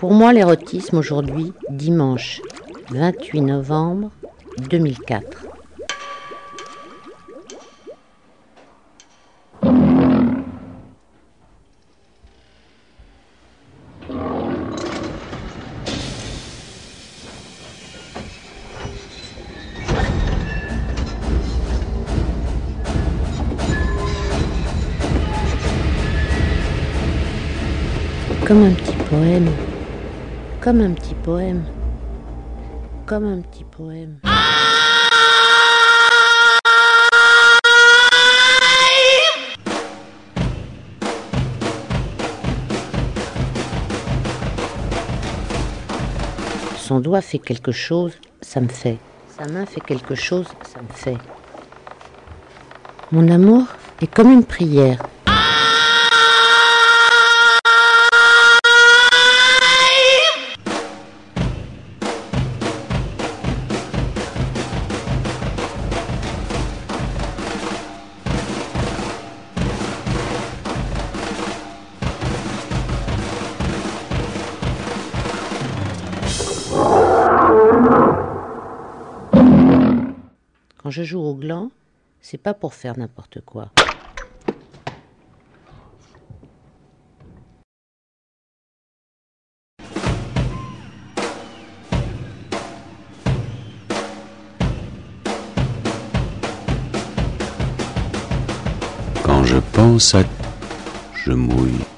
Pour moi, l'érotisme aujourd'hui, dimanche 28 novembre 2004. Comme un petit poème. Comme un petit poème. Comme un petit poème. Son doigt fait quelque chose, ça me fait. Sa main fait quelque chose, ça me fait. Mon amour est comme une prière. Quand je joue au gland, c'est pas pour faire n'importe quoi. Quand je pense à... Je mouille.